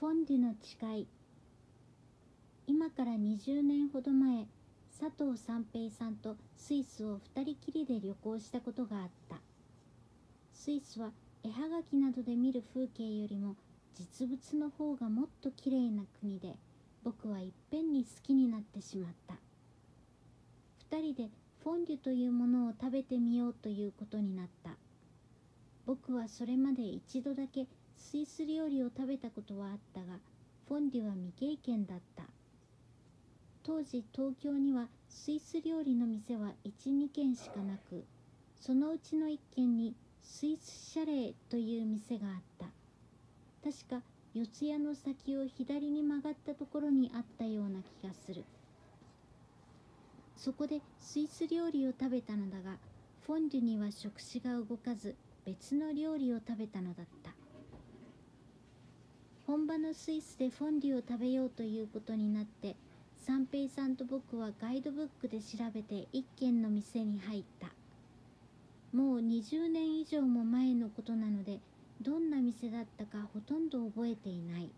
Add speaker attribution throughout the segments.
Speaker 1: フォンデュの誓い。今から20年ほど前佐藤三平さんとスイスを二人きりで旅行したことがあった。スイスは絵はがきなどで見る風景よりも実物の方がもっときれいな国で僕はいっぺんに好きになってしまった。2人でフォンデュというものを食べてみようということになった。僕はそれまで一度だけスイス料理を食べたことはあったがフォンデュは未経験だった。当時東京にはスイス料理の店は12軒しかなくそのうちの1軒にスイスシャレーという店があった。確か四谷の先を左に曲がったところにあったような気がする。そこでスイス料理を食べたのだがフォンデュには食指が動かず別の料理を食べたのだった。本場のスイスでフォンデュを食べようということになって三平さんと僕はガイドブックで調べて一軒の店に入った。もう20年以上も前のことなのでどんな店だったかほとんど覚えていない。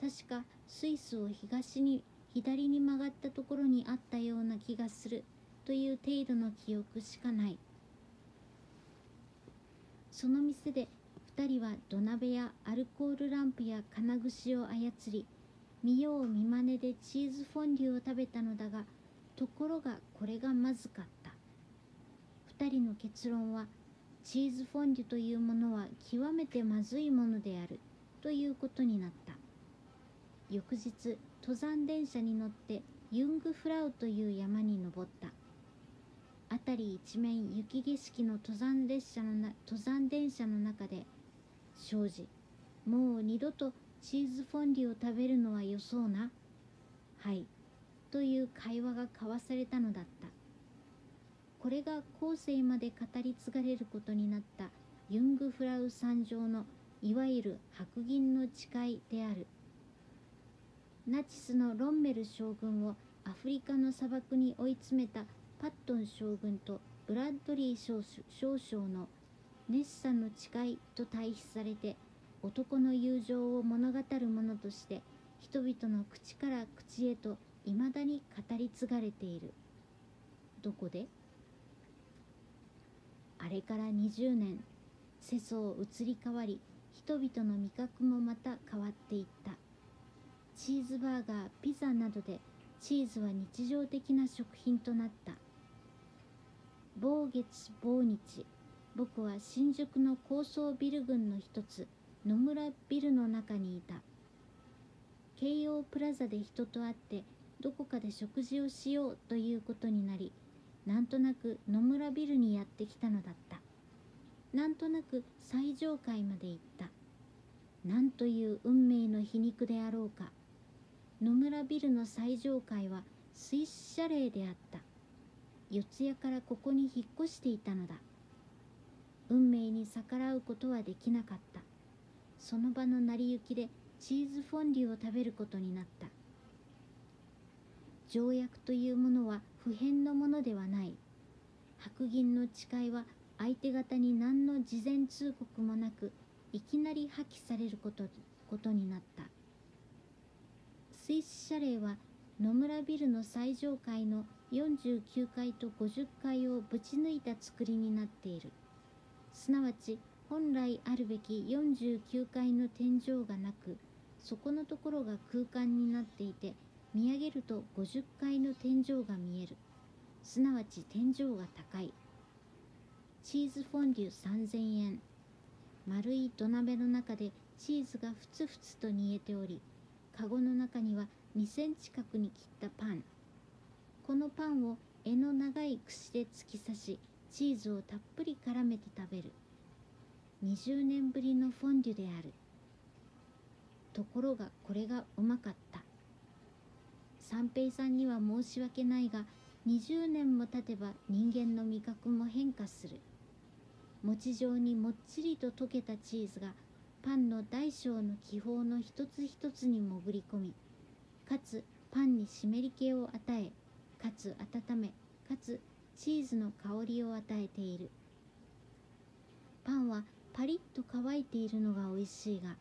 Speaker 1: 確かスイスを東に左に曲がったところにあったような気がするという程度の記憶しかない。その店で2人は土鍋やアルコールランプや金串を操り見よう見まねでチーズフォンデュを食べたのだがところがこれがまずかった。2人の結論はチーズフォンデュというものは極めてまずいものであるということになった。翌日登山電車に乗ってユングフラウという山に登った。辺り一面雪景色の登山列車のな登山電車の中で庄司。もう二度とチーズフォンデュを食べるのはよそうな。はい。という会話が交わされたのだった。これが後世まで語り継がれることになったユングフラウ山上のいわゆる白銀の誓いである。ナチスのロンメル将軍をアフリカの砂漠に追い詰めたパットン将軍とブラッドリー少将の熱さの誓いと対比されて男の友情を物語るものとして人々の口から口へといまだに語り継がれている。どこで？あれから20年世相移り変わり人々の味覚もまた変わっていった。チーズバーガーピザなどでチーズは日常的な食品となった。某月某日僕は新宿の高層ビル群の一つ野村ビルの中にいた。京葉プラザで人と会ってどこかで食事をしようということになりなんとなく野村ビルにやってきたのだった。なんとなく最上階まで行った。なんという運命の皮肉であろうか。野村ビルの最上階はスイス社霊であった。四谷からここに引っ越していたのだ。運命に逆らうことはできなかった。その場の成り行きでチーズフォンデュを食べることになった。条約というものは不変のものではない。白銀の誓いは相手方に何の事前通告もなくいきなり破棄されることことになった。スイス社霊は野村ビルの最上階の49階と50階をぶち抜いた作りになっている。すなわち本来あるべき49階の天井がなくそこのところが空間になっていて見上げると50階の天井が見える。すなわち天井が高い。チーズフォンデュ3000円。丸い土鍋の中でチーズがふつふつと煮えておりかごの中には2センチ角に切ったパン。このパンを柄の長い串で突き刺しチーズをたっぷり絡めて食べる。20年ぶりのフォンデュである。ところがこれがうまかった。三平さんには申し訳ないが20年も経てば人間の味覚も変化する。餅状にもっちりと溶けたチーズがパンの大小の気泡の一つ一つに潜り込みかつパンに湿り気を与えかつ温めかつチーズの香りを与えている。パンはパリッと乾いているのがおいしいが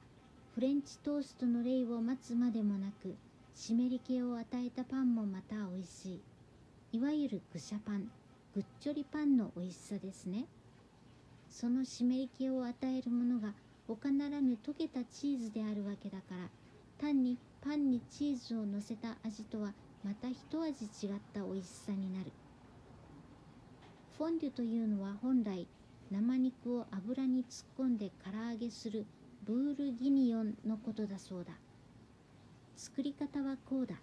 Speaker 1: フレンチトーストの例を待つまでもなく湿り気を与えたパンもまた美味しい。いわゆるぐしゃパンぐっちょりパンの美味しさですね。その湿り気を与えるものが他ならぬ溶けたチーズであるわけだから単にパンにチーズをのせた味とはまた一味違った美味しさになる。フォンデュというのは本来生肉を油に突っ込んで唐揚げするブールギニオンのことだそうだ。作り方はこうだ。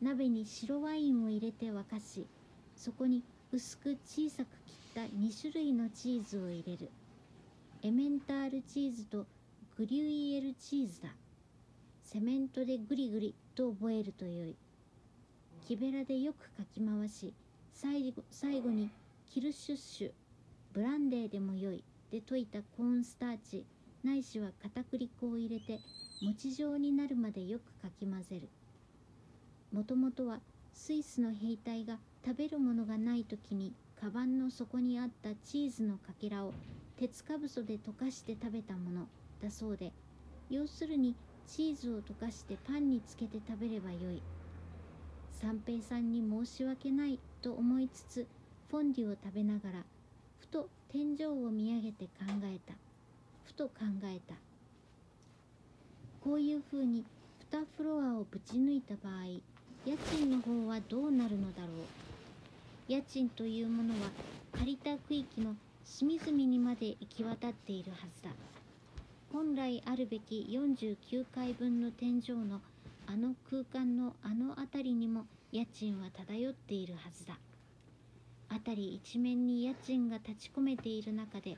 Speaker 1: 鍋に白ワインを入れて沸かしそこに薄く小さく切った2種類のチーズを入れる。エメンタールチーズとグリュイエルチーズだ。セメントでグリグリと覚えるとよい。木べらでよくかき回し最後最後にキルシュッシュブランデーでもよい。で溶いたコーンスターチ。ないしは片栗粉を入れて餅状になるまでよくかき混ぜる。もともとはスイスの兵隊が食べるものがない時にカバンの底にあったチーズのかけらを鉄かぶそで溶かして食べたものだそうで要するにチーズを溶かしてパンにつけて食べればよい。三平さんに申し訳ない。と思いつつフォンデュを食べながらふと天井を見上げて考えた。ふと考えた。こういうふうに2フロアをぶち抜いた場合家賃の方はどうなるのだろう。家賃というものは借りた区域の隅々にまで行き渡っているはずだ。本来あるべき49階分の天井のあの空間のあの辺りにも家賃は漂っているはずだ。辺り一面に家賃が立ち込めている中で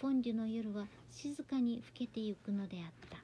Speaker 1: フォンデュの夜は静かに更けてゆくのであった。